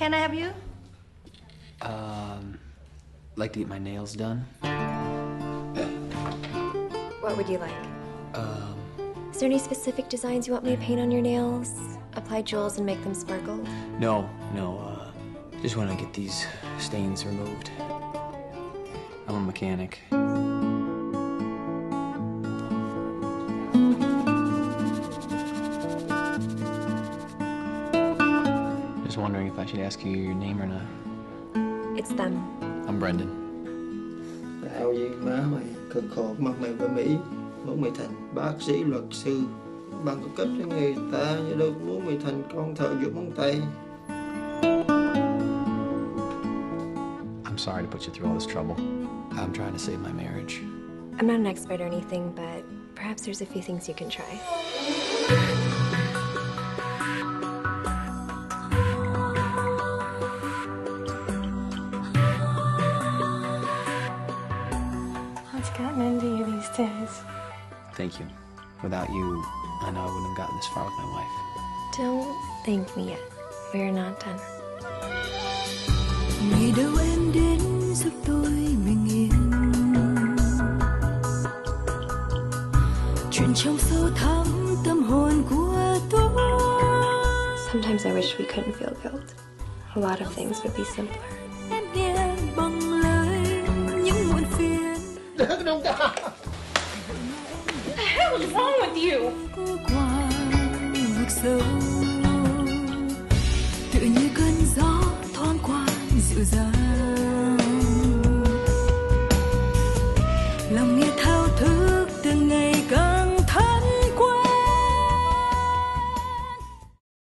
Can I have you? Um, like to get my nails done. What would you like? Um. Is there any specific designs you want me to paint on your nails? Apply jewels and make them sparkle? No, no. Uh, just want to get these stains removed. I'm a mechanic. Just wondering if I should ask you your name or not. It's Tâm. I'm Brendan. Tạo gì má mày cực khổ mặt mày về Mỹ Muốn mày thành bác sĩ luật sư Bằng có cấp cho người ta Chứ đâu muốn mày thành con thợ dụng móng tay I'm sorry to put you through all this trouble. I'm trying to save my marriage. I'm not an expert or anything, but perhaps there's a few things you can try. What's gotten into you these days? Thank you. Without you, I know I wouldn't have gotten this far with my wife. Don't thank me yet. We're not done. ngày đâu em đến giúp tôi bình yên chuyện trong sâu thẳm tâm hồn của tôi Sometimes I wish we couldn't feel guilt. A lot of things would be simpler. không cho What is wrong with you? Lòng yêu